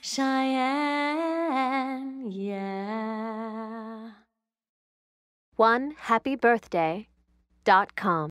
Cheyenne, yeah. One happy birthday dot com.